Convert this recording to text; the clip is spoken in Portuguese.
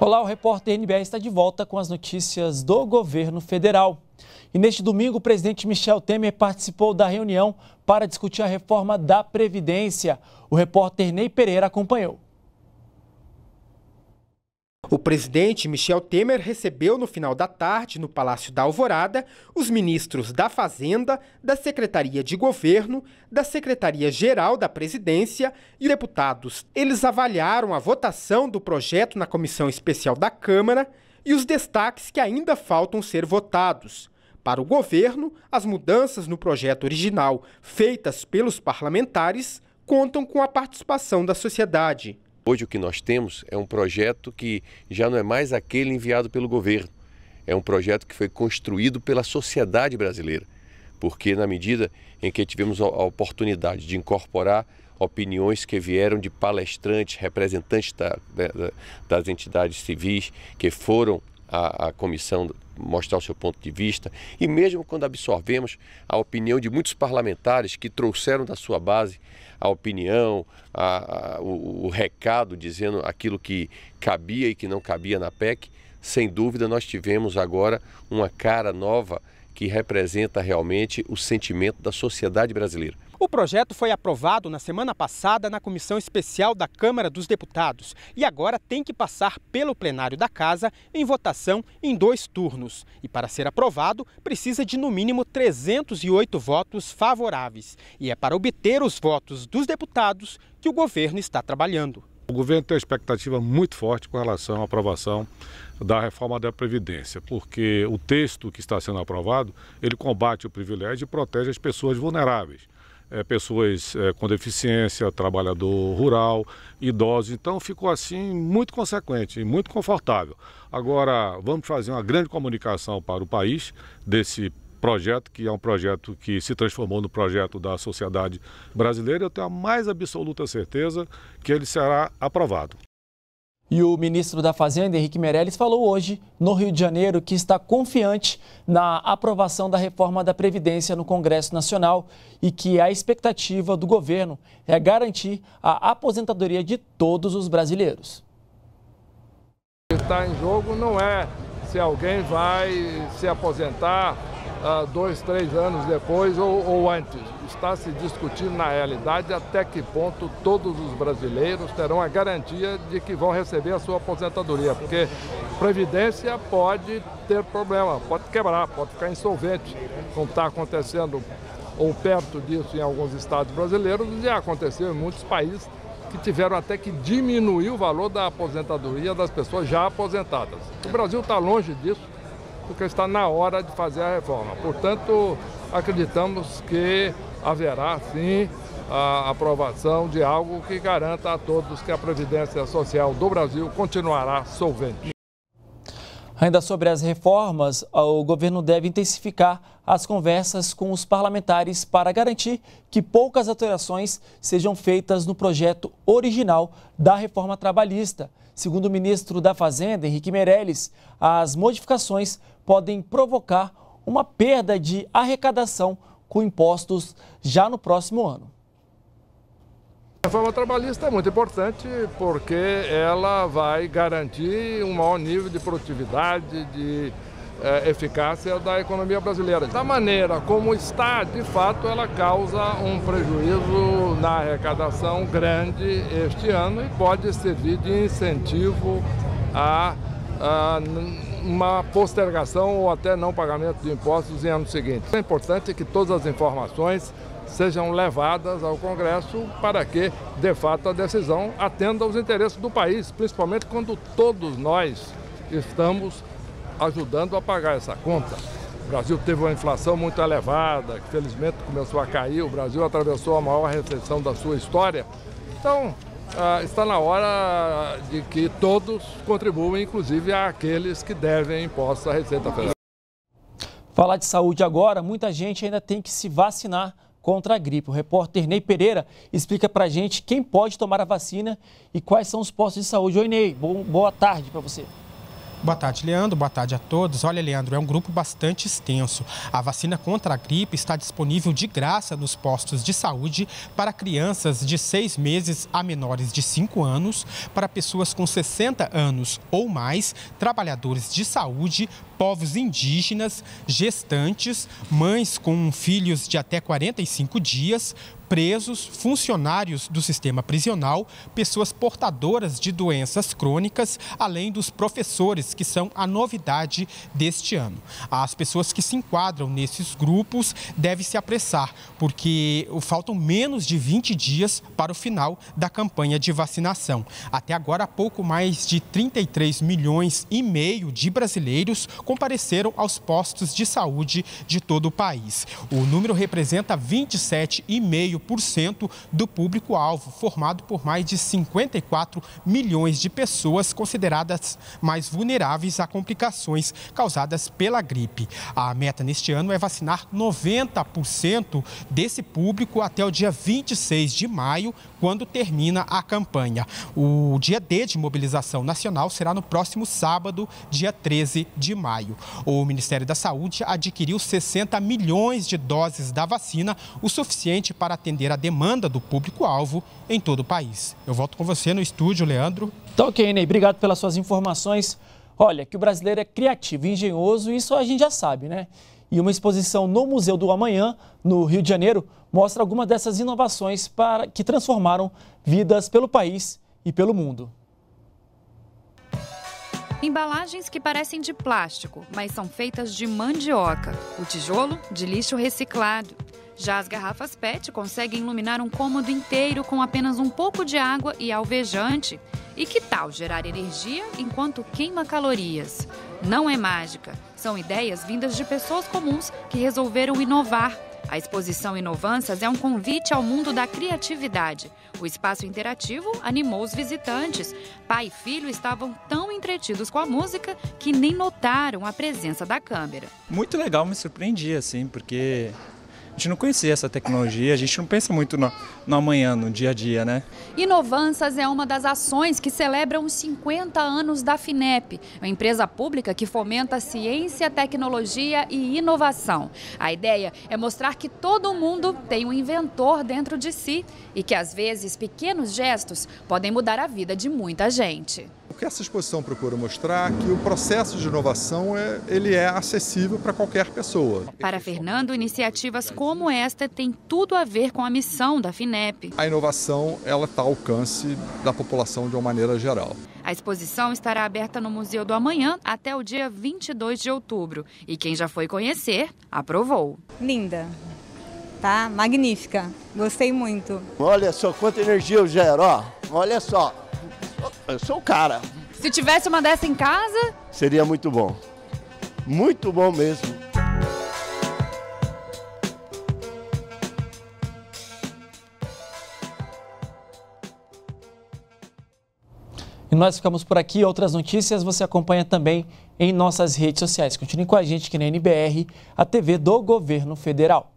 Olá, o repórter NBR está de volta com as notícias do governo federal. E neste domingo, o presidente Michel Temer participou da reunião para discutir a reforma da Previdência. O repórter Ney Pereira acompanhou. O presidente Michel Temer recebeu no final da tarde, no Palácio da Alvorada, os ministros da Fazenda, da Secretaria de Governo, da Secretaria-Geral da Presidência e deputados. Eles avaliaram a votação do projeto na Comissão Especial da Câmara e os destaques que ainda faltam ser votados. Para o governo, as mudanças no projeto original feitas pelos parlamentares contam com a participação da sociedade. Hoje o que nós temos é um projeto que já não é mais aquele enviado pelo governo. É um projeto que foi construído pela sociedade brasileira. Porque na medida em que tivemos a oportunidade de incorporar opiniões que vieram de palestrantes, representantes da, da, das entidades civis que foram à, à comissão mostrar o seu ponto de vista e mesmo quando absorvemos a opinião de muitos parlamentares que trouxeram da sua base a opinião, a, a, o, o recado dizendo aquilo que cabia e que não cabia na PEC, sem dúvida nós tivemos agora uma cara nova que representa realmente o sentimento da sociedade brasileira. O projeto foi aprovado na semana passada na Comissão Especial da Câmara dos Deputados e agora tem que passar pelo plenário da Casa em votação em dois turnos. E para ser aprovado, precisa de no mínimo 308 votos favoráveis. E é para obter os votos dos deputados que o governo está trabalhando. O governo tem uma expectativa muito forte com relação à aprovação da reforma da Previdência, porque o texto que está sendo aprovado, ele combate o privilégio e protege as pessoas vulneráveis é, pessoas é, com deficiência, trabalhador rural, idosos. Então ficou assim muito consequente, muito confortável. Agora vamos fazer uma grande comunicação para o país desse projeto, que é um projeto que se transformou no projeto da sociedade brasileira. Eu tenho a mais absoluta certeza que ele será aprovado. E o ministro da Fazenda, Henrique Meirelles, falou hoje, no Rio de Janeiro, que está confiante na aprovação da reforma da Previdência no Congresso Nacional e que a expectativa do governo é garantir a aposentadoria de todos os brasileiros. O que está em jogo não é se alguém vai se aposentar uh, dois, três anos depois ou, ou antes. Está se discutindo na realidade até que ponto todos os brasileiros terão a garantia de que vão receber a sua aposentadoria, porque Previdência pode ter problema, pode quebrar, pode ficar insolvente, como está acontecendo ou perto disso em alguns estados brasileiros, e já aconteceu em muitos países que tiveram até que diminuir o valor da aposentadoria das pessoas já aposentadas. O Brasil está longe disso, porque está na hora de fazer a reforma. Portanto, acreditamos que haverá sim a aprovação de algo que garanta a todos que a Previdência Social do Brasil continuará solvente. Ainda sobre as reformas, o governo deve intensificar as conversas com os parlamentares para garantir que poucas alterações sejam feitas no projeto original da reforma trabalhista. Segundo o ministro da Fazenda, Henrique Meirelles, as modificações podem provocar uma perda de arrecadação com impostos já no próximo ano. A reforma trabalhista é muito importante porque ela vai garantir um maior nível de produtividade, de é, eficácia da economia brasileira. Da maneira como está, de fato, ela causa um prejuízo na arrecadação grande este ano e pode servir de incentivo a, a uma postergação ou até não pagamento de impostos em anos seguintes. É importante que todas as informações sejam levadas ao Congresso para que, de fato, a decisão atenda aos interesses do país, principalmente quando todos nós estamos ajudando a pagar essa conta. O Brasil teve uma inflação muito elevada, que felizmente começou a cair, o Brasil atravessou a maior recessão da sua história. Então, ah, está na hora de que todos contribuam, inclusive aqueles que devem impostos à Receita Federal. Falar de saúde agora, muita gente ainda tem que se vacinar contra a gripe. O repórter Ney Pereira explica para gente quem pode tomar a vacina e quais são os postos de saúde. Oi, Ney, boa tarde para você. Boa tarde, Leandro. Boa tarde a todos. Olha, Leandro, é um grupo bastante extenso. A vacina contra a gripe está disponível de graça nos postos de saúde para crianças de seis meses a menores de 5 anos, para pessoas com 60 anos ou mais, trabalhadores de saúde, povos indígenas, gestantes, mães com filhos de até 45 dias, presos, funcionários do sistema prisional, pessoas portadoras de doenças crônicas, além dos professores, que são a novidade deste ano. As pessoas que se enquadram nesses grupos devem se apressar, porque faltam menos de 20 dias para o final da campanha de vacinação. Até agora, pouco mais de 33 milhões e meio de brasileiros compareceram aos postos de saúde de todo o país. O número representa 27,5% 0,5% do público-alvo, formado por mais de 54 milhões de pessoas consideradas mais vulneráveis a complicações causadas pela gripe. A meta neste ano é vacinar 90% desse público até o dia 26 de maio, quando termina a campanha. O dia D de mobilização nacional será no próximo sábado, dia 13 de maio. O Ministério da Saúde adquiriu 60 milhões de doses da vacina, o suficiente para atender atender a demanda do público-alvo em todo o país. Eu volto com você no estúdio, Leandro. Tá ok, Ney. Obrigado pelas suas informações. Olha, que o brasileiro é criativo e engenhoso, isso a gente já sabe, né? E uma exposição no Museu do Amanhã, no Rio de Janeiro, mostra algumas dessas inovações para que transformaram vidas pelo país e pelo mundo. Embalagens que parecem de plástico, mas são feitas de mandioca. O tijolo, de lixo reciclado. Já as garrafas PET conseguem iluminar um cômodo inteiro com apenas um pouco de água e alvejante. E que tal gerar energia enquanto queima calorias? Não é mágica, são ideias vindas de pessoas comuns que resolveram inovar. A exposição Inovanças é um convite ao mundo da criatividade. O espaço interativo animou os visitantes. Pai e filho estavam tão entretidos com a música que nem notaram a presença da câmera. Muito legal, me surpreendi, assim, porque gente não conhecia essa tecnologia, a gente não pensa muito no, no amanhã, no dia a dia, né? Inovanças é uma das ações que celebram os 50 anos da FINEP, uma empresa pública que fomenta ciência, tecnologia e inovação. A ideia é mostrar que todo mundo tem um inventor dentro de si e que às vezes pequenos gestos podem mudar a vida de muita gente. Que essa exposição procura mostrar que o processo de inovação é, ele é acessível para qualquer pessoa. Para Fernando, iniciativas como esta têm tudo a ver com a missão da FINEP. A inovação ela está ao alcance da população de uma maneira geral. A exposição estará aberta no Museu do Amanhã até o dia 22 de outubro. E quem já foi conhecer, aprovou. Linda, tá? Magnífica. Gostei muito. Olha só quanta energia eu gero, ó. Olha só. Eu sou o cara. Se tivesse uma dessa em casa? Seria muito bom. Muito bom mesmo. E nós ficamos por aqui. Outras notícias você acompanha também em nossas redes sociais. Continue com a gente aqui na NBR, a TV do Governo Federal.